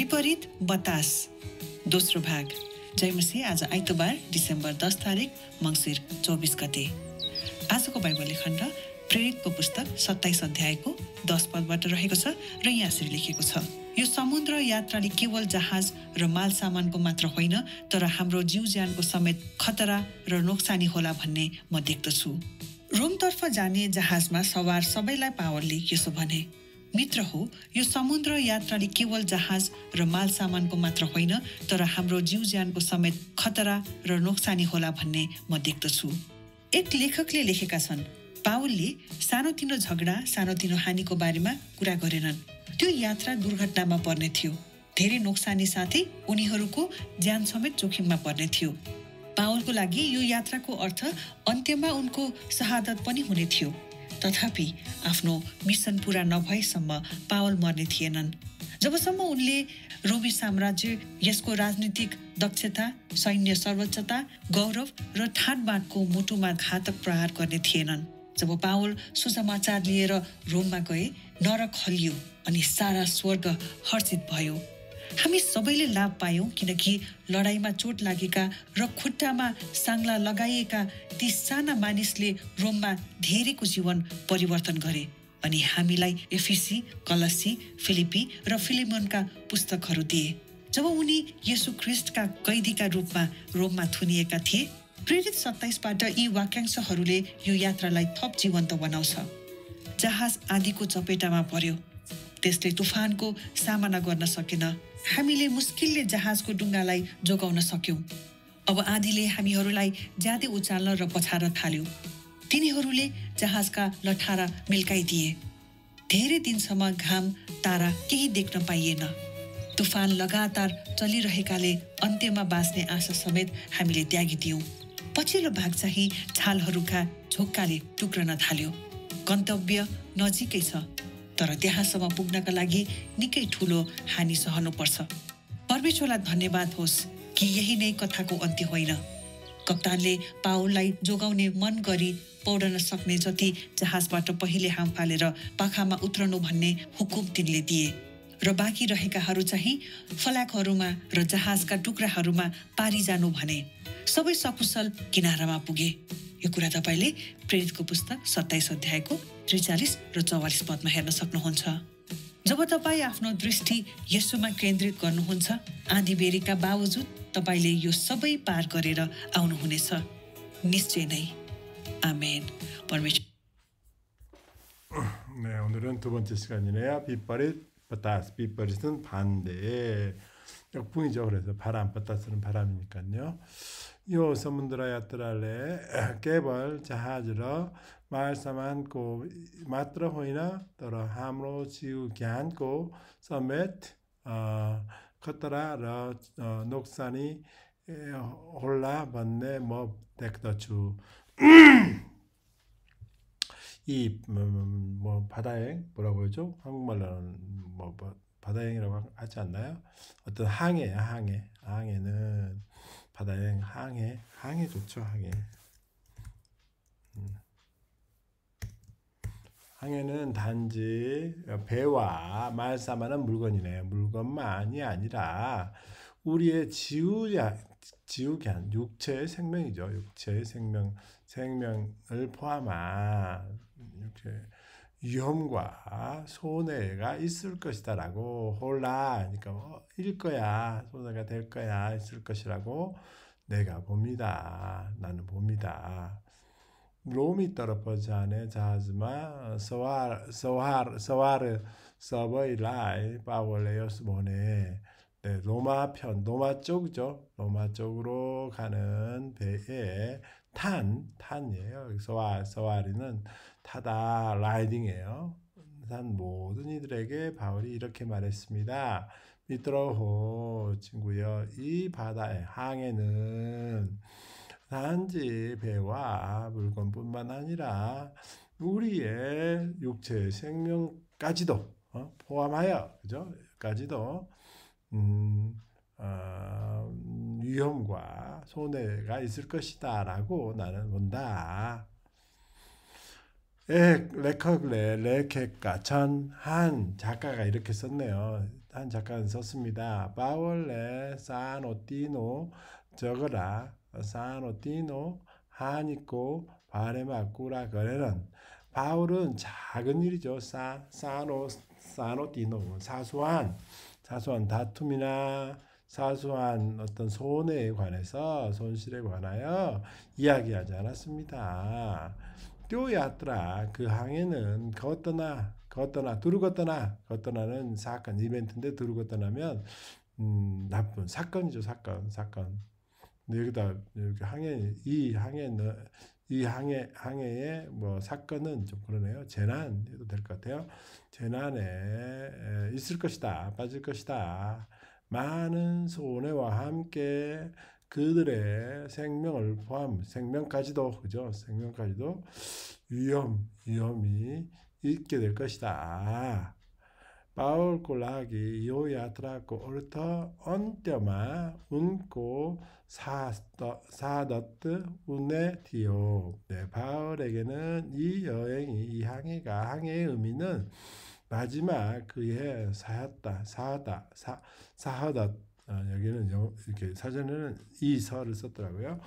विपरीत बतास। दोस्रो भाग। जयमसी आज आइतबार डिसेम्बर दस तारिक मङ्सिर चौबिस गते। आजको बाइबल खण्ड प्रेरितको पुस्तक सत्ताइस अध्यायको दस पदबाट रहेको छ र यहाँ यसरी लेखेको छ। यो समुद्र यात्राले केवल जहाज र माल सामानको मात्र होइन तर हाम्रो जीव ज्यानको समेत खतरा र नोक्सानी होला भन्ने म देख्दछु। रोमतर्फ जाने जहाजमा सवार सबैलाई पावरले यसो भने मित्र हो यो समुद्र यात्राले केवल जहाज र माल सामानको मात्र होइन तर हाम्रो जीव ज्यानको समेत खतरा र नोक्सानी होला भन्ने म देख्दछु। एक लेखकले लेखेका छन् पावलले सानोतिनो झगडा सानोतिनो हानिको बारेमा कुरा गरेनन्। त्यो यात्रा दुर्घटनामा पर्ने थियो। धेरै नोक्सानी साथै उनीहरूको ज्यान समेत जोखिममा पर्ने थियो। पावलको लागि यो यात्राको अर्थ अन्त्यमा उनको शहादत पनि हुने थियो। तथापि आफ्नो मिसन पुरा नभएसम्म पावल मर्ने थिएनन्। जबसम्म उनले रोमी साम्राज्य यसको राजनीतिक दक्षता सैन्य सर्वोच्चता गौरव र ठाडबाटको मुटुमा घातक प्रहार गर्ने थिएनन्। जब पावल सुसमाचार लिएर रोममा गए नरक हलियो अनि सारा स्वर्ग हर्षित भयो। हामी सबैले लाभ पायौँ किनकि लडाइँमा चोट लागेका र खुट्टामा साङ्ला लगाइएका ती साना मानिसले रोममा धेरैको जीवन परिवर्तन गरे। अनि हामीलाई एफिसी कलसी फिलिपी र फिलिमोनका पुस्तकहरू दिए। जब उनी यसु ख्रिस्टका कैदीका रूपमा रोममा थुनिएका थिए प्रेरित सत्ताइसबाट यी वाक्यांशहरूले यो यात्रालाई थप जीवन्त बनाउँछ। जहाज आदिको चपेटामा पर्यो। त्यसले तुफानको सामना गर्न सकेन। हामीले मुस्किलले जहाजको डुङ्गालाई जोगाउन सक्यौँ। अब आँधीले हामीहरूलाई ज्यादै उचाल्न र पछार्न थाल्यो। तिनीहरूले जहाजका लठारा मिल्काइदिए। धेरै दिनसम्म घाम तारा केही देख्न पाइएन। तुफान लगातार चलिरहेकाले अन्त्यमा बाँच्ने आशा समेत हामीले त्यागिदियौँ। पछिल्लो भाग चाहिँ छालहरूका झोक्काले टुक्रन थाल्यो। गन्तव्य नजिकै छ। तर त्यहाँसम्म पुग्नका लागि निकै ठुलो हानि सहनुपर्छ। परमेश्वरलाई धन्यवाद होस् कि यही नै कथाको अन्त्य होइन। कप्तानले पाउललाई जोगाउने मन गरी पौडन सक्ने जति जहाजबाट पहिले हाम फालेर पाखामा उत्रनु भन्ने हुकुम तिनले दिए। र बाँकी रहेकाहरू चाहिँ फलाकहरूमा र जहाजका टुक्राहरूमा पारी जानु भने सबै सकुशल किनारामा पुगे। यो कुरा तपाईँले प्रेरितको पुस्तक सत्ताइस अध्यायको त्रिचालिस र चौवालिस पदमा हेर्न सक्नुहुन्छ जब तपाईँ आफ्नो दृष्टि यसोमा केन्द्रित गर्नुहुन्छ आँधी बेरीका बावजुद तपाईँले यो सबै पार गरेर आउनुहुनेछ निश्चय नै आमेन परमेश्वर 네, 오늘은 두 번째 시간이네요. 빗버릿, 바타스. 빗버릿은 반대. 역풍이죠. 그래서 바람, 바타스는 바람이니까요. यो समुद्रयात्राले केवल जहाज र मालसामानको मात्र होइन तर हाम्रो जीउ ज्यानको समेत खतरा र 어, नोक्सानी होला भन्ने 음, 음, 뭐 देख्दछु 이뭐 바다에 뭐라고 하죠? 한국말로는 뭐, 뭐 바다여행이라고 하지 않나요? 어떤 항해, 항해, 항해는 바다여행 항해. 항해 좋죠 항해. 음. 항해는 단지 배와 말사만한 물건이네. 물건만이 아니라 우리의 지우야 지우견 육체의 생명이죠. 육체의 생명 생명을 포함한 이렇게 위험과 손해가 있을 것이다라고 홀라 그러니까 어, 일 거야 손해가 될 거야 있을 것이라고 내가 봅니다. 나는 봅니다. 로미 떨어퍼지 안에 자하지마 서와르 서버이라이 바울레오스 모네. 네, 로마 편 로마 쪽이죠. 로마 쪽으로 가는 배에 탄 탄이에요. 서와 서와리는 타다 라이딩이에요. 산 모든 이들에게 바울이 이렇게 말했습니다. 미트로호 친구여 이 바다의 항해는 단지 배와 물건뿐만 아니라 우리의 육체 생명까지도 어? 포함하여 그죠? 까지도 음, 어, 위험과 손해가 있을 것이다라고 나는 본다. 레커글레 레케가 전한 작가가 이렇게 썼네요. 한 작가는 썼습니다. 바월레 사노티노 적어라 사노티노 하니고 바레마꾸라 거래는 바울은 작은 일이죠. 사 사노 사노티노 사소한 사소한 다툼이나 사소한 어떤 손해에 관해서 손실에 관하여 이야기하지 않았습니다. 뼈야더라 그 항해는 걷떠나 걷떠나 두루 걷떠나 걷떠나는 사건 이벤트인데 두루 걷떠나면 음, 나쁜 사건이죠 사건 사건. 여기다 이렇게 항해 이 항해 이 항해 항해의 뭐 사건은 좀 그러네요. 재난 해도 될 것 같아요. 재난에 있을 것이다 빠질 것이다. 많은 손해와 함께 그들의 생명을 포함 생명까지도 그죠 생명까지도 위험 위험이 있게 될 것이다. 바울 콜라기 요야 트라코 오르터 언때마 운고 사더트 운네 디오. 네, 바울에게는 이 여행이 이 항해가 항해의 의미는 마지막 그의 사였다 사하다 사 사하다 어, 여기는 영, 이렇게 사전에는 이 서를 썼더라고요.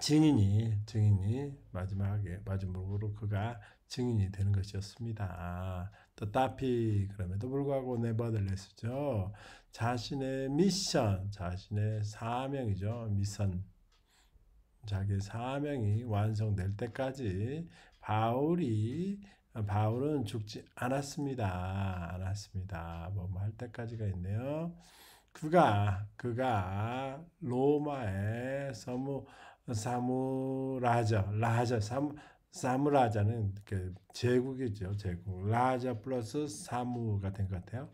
증인이 증인이 마지막에 마지막으로 그가 증인이 되는 것이었습니다. 또따피 그럼에도 불구하고 네버들레스죠. 자신의 미션, 자신의 사명이죠. 미션. 자기 사명이 완성될 때까지 바울이 바울은 죽지 않았습니다. 않았습니다. 뭐 할 때까지가 있네요. 그가 그가 로마의 서무 사무라자 라자 사무 사무라자는 그 제국이죠 제국 라자 플러스 사무가 된 것 같아요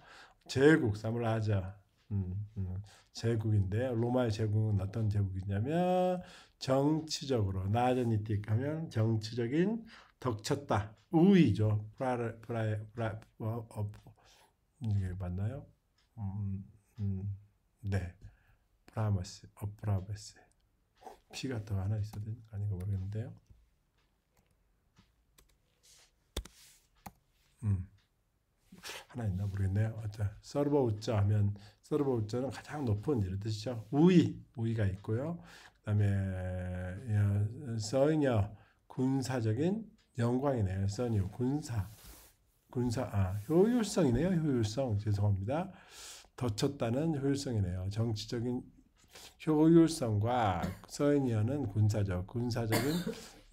제국 사무라자 음, 음, 제국인데 로마의 제국은 어떤 제국이냐면 정치적으로 나저니틱 하면 정치적인 덕쳤다 우위죠 프라 프라 프라 어, 어, 이게 맞나요? 음, 음, 네 프라마스 어프라베스 P가 더 하나 있어야 되는 거 아닌가 모르겠는데요. 음. 하나 있나 모르겠네요. 어째 서버 우자 하면 서버 우자는 가장 높은 이런 뜻이죠. 우위 우위가 있고요. 그다음에 서녀 군사적인 영광이네요. 서녀 군사 군사 아 효율성이네요. 효율성 죄송합니다. 덧쳤다는 효율성이네요. 정치적인 효율성과 서인이어는 군사적, 군사적인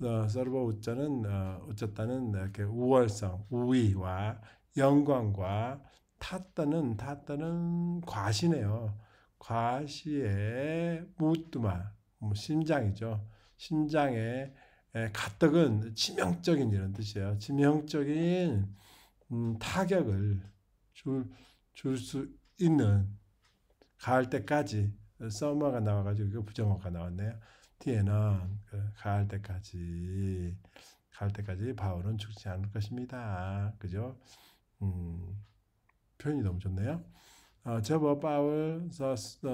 어, 서버 우자는 어, 어쨌다는 이렇게 우월성, 우위와 영광과 탔다는 탔다는 과시네요. 과시의 무뚜마, 뭐 심장이죠. 심장의 가떡은 치명적인 이런 뜻이에요. 치명적인 음, 타격을 줄 수 있는 가을 때까지 서머가 나와가지고 그 부정어가 나왔네요. 뒤에는 그 가을 때까지 가을 때까지 바울은 죽지 않을 것입니다. 그죠? 음, 표현이 너무 좋네요. 어, 저버 바울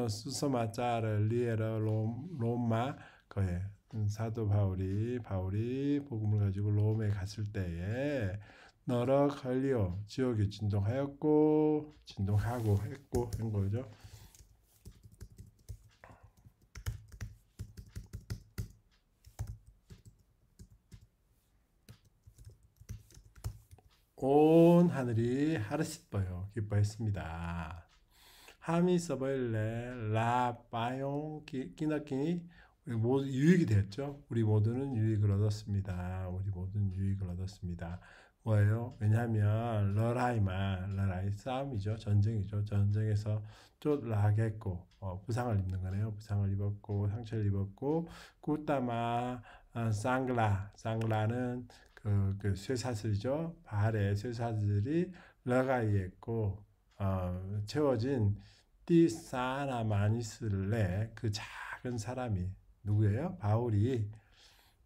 수서마짜를 리에러 롬마 거에 음, 사도 바울이 바울이 복음을 가지고 롬에 갔을 때에 너러 갈리오 지옥이 진동하였고 진동하고 했고 한 거죠. 온 하늘이 하르시뻐요 기뻐했습니다. 하미 서버일레 라 빠용 끼나끼니 모두 유익이 되었죠. 우리 모두는 유익을 얻었습니다. 우리 모두는 유익을 얻었습니다. 뭐예요? 왜냐하면 러라이마 러라이 싸움이죠. 전쟁이죠. 전쟁에서 쫓라겠고 어, 부상을 입는 거네요. 부상을 입었고 상처를 입었고 꾸따마 아, 쌍글라 쌍글라는 그, 그 쇠사슬이죠. 발에 쇠사슬이 러가이에 있고 어, 채워진 띠사나마니스레 그 작은 사람이 누구예요? 바울이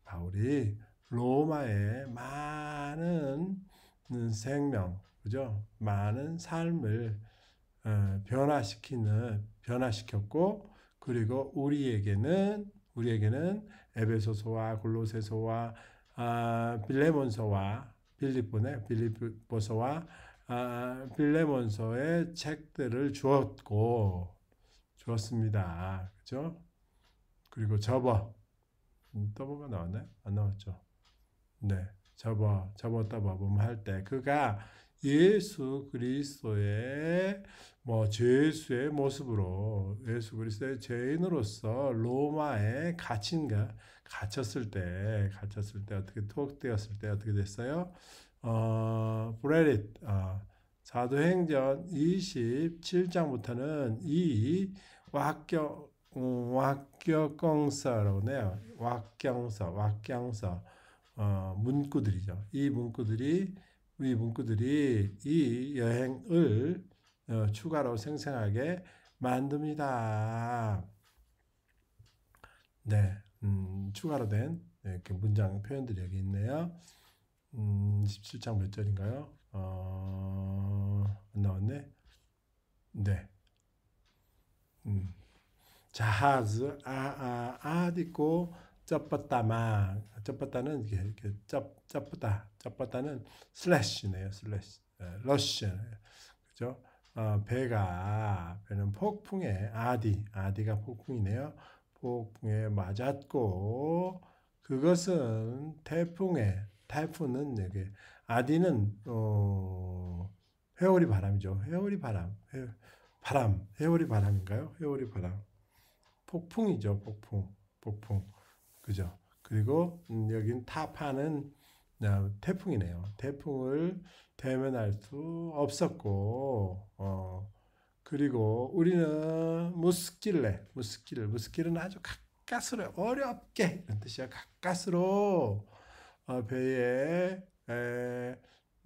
바울이 로마의 많은 생명, 그죠? 많은 삶을 어, 변화시키는 변화시켰고 그리고 우리에게는 우리에게는 에베소서와 골로새서와 아, 빌레몬서와 빌립보네 빌립보서와 아, 빌레몬서의 책들을 주었고 주었습니다. 그죠? 그리고 접어 음, 떠보가 나왔나요? 안 나왔죠. 네, 접어 접어 떠보면 할때 그가 예수 그리스도의 뭐 죄수의 모습으로 예수 그리스도의 죄인으로서 로마에 갇힌가 갇혔을 때 갇혔을 때 어떻게 투옥되었을 때 어떻게 됐어요? 어 브레릿 어, 사도행전 27장부터는 이 왁경 왁경서라고 해요. 왁경서 왁경서 어, 문구들이죠. 이 문구들이 이 문구들이 이 여행을 어, 추가로 생생하게 만듭니다. 네, 음, 추가로 된 이렇게 문장 표현들이 여기 있네요. 음, 17장 몇 절인가요? 어, 안 나왔네. 네. 음. जहाज आ आँधीको चपेटामा. चपेटा는 이렇게, 이렇게 चप चपेटा. चपेटा는 slash네요 slash. 러시 그죠? 어, 배가 배는 폭풍에 아디 아디가 폭풍이네요. 폭풍에 맞았고 그것은 태풍에 태풍은 여기 아디는 어, 회오리 바람이죠. 회오리 바람 회, 바람 회오리 바람인가요? 회오리 바람 폭풍이죠 폭풍 폭풍 그죠 그리고 음, 여긴 타파는 어, 태풍이네요. 태풍을 대면할 수 없었고, 어, 그리고 우리는 मुस्किलले, मुस्किल, मुस्किल은 아주 가까스로 어렵게 이런 뜻이야. 가까스로 어, 배에 에,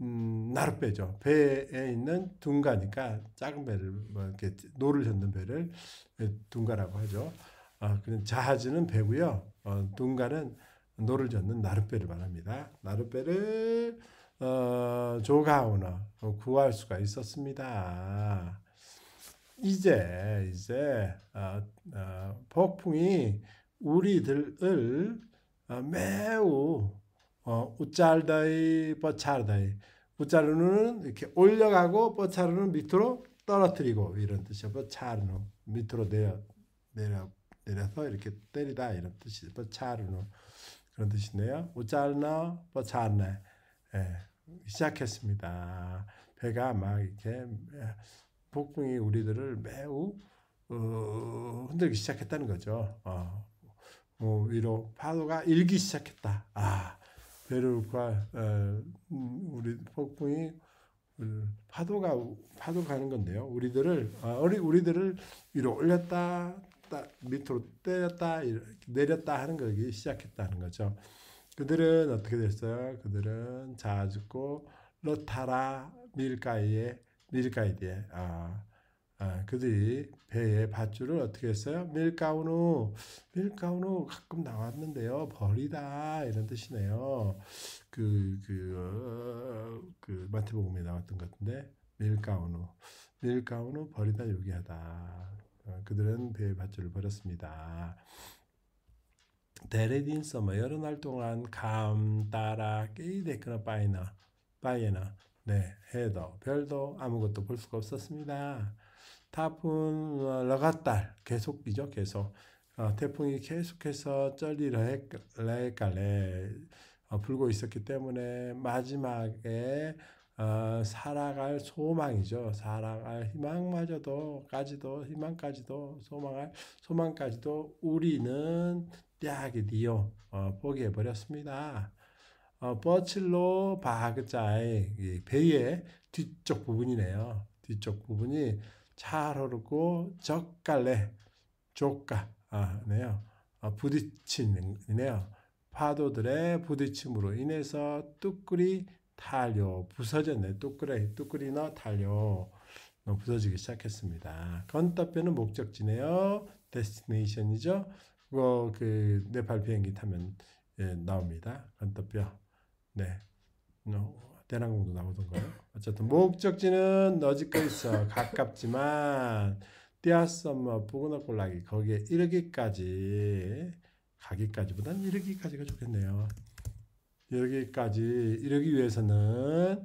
음, 나룻 배죠. 배에 있는 डुङ्गा니까 작은 배를 뭐 이렇게 노를 젓는 배를 डुङ्गा라고 하죠. 어, 그런 जहाज는 배고요. 어, डुङ्गा는 노를 젓는 나룻 배를 말합니다. 나룻 배를 어, जोगाउन 어, 구할 수가 있었습니다. 이제 이제 어, 어, 폭풍이 우리들을 어, 매우 어, उचाल्दै पछार्दै उचाल्नु는 이렇게 올려가고 पछार्नु는 밑으로 떨어뜨리고 이런 뜻이야. पछार्नु는 밑으로 내려 내려 내려서 이렇게 때리다 이런 뜻이 뻗차르는 그런 뜻이네요. 우짤나 뻗차르네 예, 시작했습니다. 배가 막 이렇게 폭풍이 우리들을 매우 어, 흔들기 시작했다는 거죠. 어, 어, 위로 파도가 일기 시작했다. 아 배를과 어, 우리 폭풍이 파도가 파도 가는 건데요. 우리들을 어, 우리 우리들을 위로 올렸다 밑으로 때렸다 내렸다 하는 거기 시작했다는 거죠. 그들은 어떻게 됐어요? 그들은 자죽고 러타라 밀가이에 밀가이디에 아, 아, 그들이 배의 밧줄을 어떻게 했어요? 밀가우누 밀가우누 가끔 나왔는데요 버리다 이런 뜻이네요. 그 그 그, 어, 그 마태복음에 나왔던 것 같은데 मिल्काउनु मिल्काउनु 버리다 유기하다. 어, 그들은 배의 밧줄을 버렸습니다. धेरै दिनसम्म 여러 날 동안 घाम तारा केही देख्न पाएन पाएन 네 해도 별도 아무것도 볼 수가 없었습니다. तूफान लगातार 계속이죠 계속 어, 태풍이 계속해서 चलिर 했갈래 어, 불고 있었기 때문에 마지막에 어, 살아갈 소망이죠. 살아갈 희망마저도 까지도 희망까지도 소망할 소망까지도 우리는 떼하게 디요 어, 포기해 버렸습니다. 어, 버칠로 바그자의 배의 뒤쪽 부분이네요. 뒤쪽 부분이 찰흐르고 적갈래 조가 아, 네요. 어, 부딪히네요. 파도들의 부딪힘으로 인해서 뚝그리 탈려 부서졌네. 뚜꾸레 뚜꾸리나 탈려 부서지기 시작했습니다. 건따뼈는 목적지네요. 데스티네이션이죠. 그거 그 네팔 비행기 타면 예, 나옵니다. 건따뼈. 네. 대나공도 나오던가요? 어쨌든 목적지는 너지껏 있어 가깝지만 띠아썸머 부그너골라기 거기에 이르기까지 가기까지보단 이르기까지가 좋겠네요. 여기까지 이르기 위해서는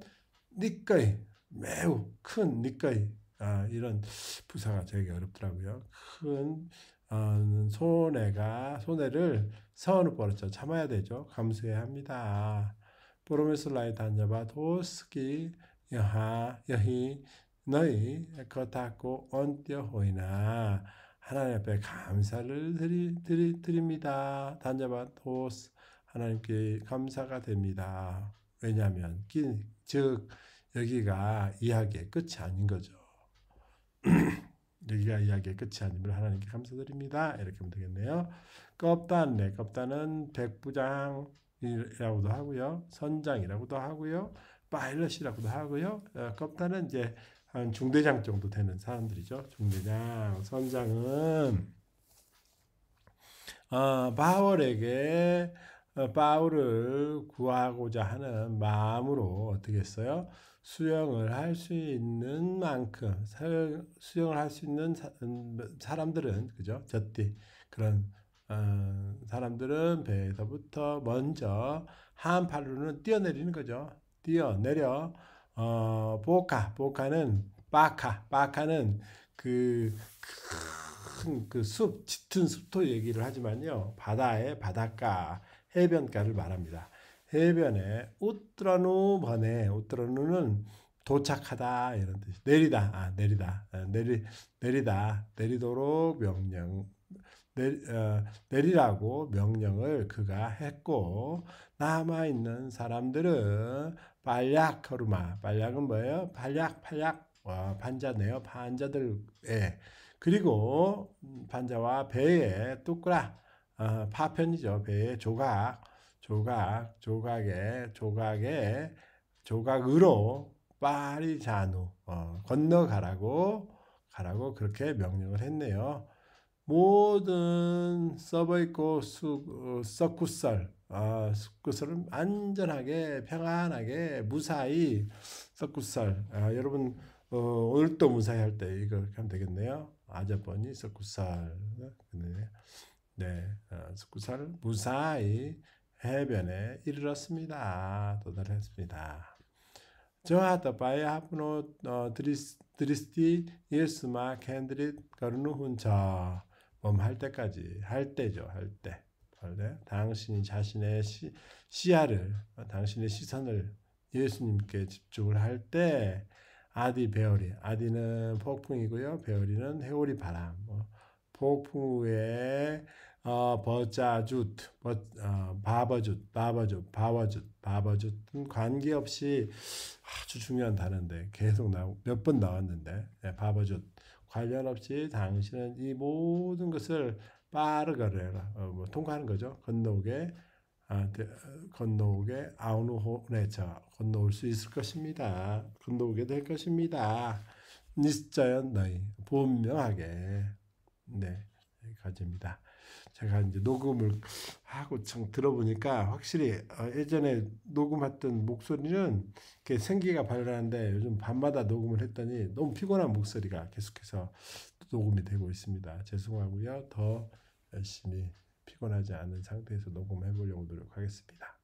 니꺼이 매우 큰 니까이 아, 이런 부사가 되게 어렵더라고요. 큰 어, 손해가 손해를 서운을 벌었죠. 참아야 되죠. 감수해야 합니다. 여하 여히 너희 거다고 언띄어 호이나 하나님 앞에 감사를 드리, 드리, 드립니다. 단자바 도스 하나님께 감사가 됩니다. 왜냐하면 즉 여기가 이야기의 끝이 아닌 거죠. 여기가 이야기의 끝이 아님을 하나님께 감사드립니다. 이렇게 하면 되겠네요. 껍단네 껍단은 백부장 이라고도 하고요. 선장이라고도 하고요. 파일럿이라고도 하고요. 어, 껍단은 이제 한 중대장 정도 되는 사람들이죠. 중대장, 선장은 어, 바울에게 어, 바울을 구하고자 하는 마음으로 어떻게 했어요? 수영을 할 수 있는 만큼 수영을 할 수 있는 음, 사람들은 그죠? 저띠 그런 어, 사람들은 배에서부터 먼저 한 팔로는 뛰어내리는 거죠. 뛰어내려 어, 보카 보카는 바카 바카는 그 큰 그 숲 짙은 숲도 얘기를 하지만요 바다의 바닷가 해변가를 말합니다. 해변에 우트라누 번에 우트라누는 도착하다 이런 뜻. 내리다 아 내리다 아, 내리 내리다 내리도록 명령 내리, 어, 내리라고 명령을 그가 했고 남아 있는 사람들은 발약 허루마. 발약은 뭐예요? 발약 팔약. 어, 반자네요 반자들에 그리고 반자와 배에 뚜꾸라. 어, 파편이죠 배의 조각. 조각, 조각에, 조각에, 조각으로 파리 잔우, 어, 건너가라고, 가라고 그렇게 명령을 했네요. 모든 서버 있고 서쿠설, 어, 서쿠설은 안전하게, 평안하게, 무사히 서쿠설. 어, 여러분, 어, 오늘 또 무사히 할 때 이거 하면 되겠네요. 아자번이 서쿠설. 네, 네 어, 서쿠설, 무사히 해변에 이르렀습니다. 도달했습니다. 저하다 바에 하프노 어, 드리스, 드리스티 예스마 캔드릿 거르누 훈처 몸할 때까지 할 때죠 할 때. 할 당신이 자신의 시, 시야를 어, 당신의 시선을 예수님께 집중을 할 때 아디 베어리 아디는 폭풍이고요. 베어리는 해오리 바람. 뭐, 폭풍 후에 어, 버자주트, 버, 어, 바버주트, 바버주트, 바버주트, 바버주트 관계없이 아주 중요한 단어인데 계속 나 몇번 나왔는데 네, 바버주트 관련 없이 당신은 이 모든 것을 빠르게 어, 뭐 통과하는 거죠. 건너오게 아, 데, 건너오게 아우누호네차 건너올 수 있을 것입니다. 건너오게 될 것입니다. 니스자연 너희 분명하게 네 가집니다. 제가 이제 녹음을 하고 참 들어보니까 확실히 어, 예전에 녹음했던 목소리는 이렇게 생기가 발랄한데 요즘 밤마다 녹음을 했더니 너무 피곤한 목소리가 계속해서 녹음이 되고 있습니다. 죄송하고요. 더 열심히 피곤하지 않은 상태에서 녹음해 보려고 노력하겠습니다.